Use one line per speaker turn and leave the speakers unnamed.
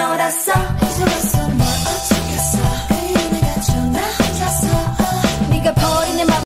na oração.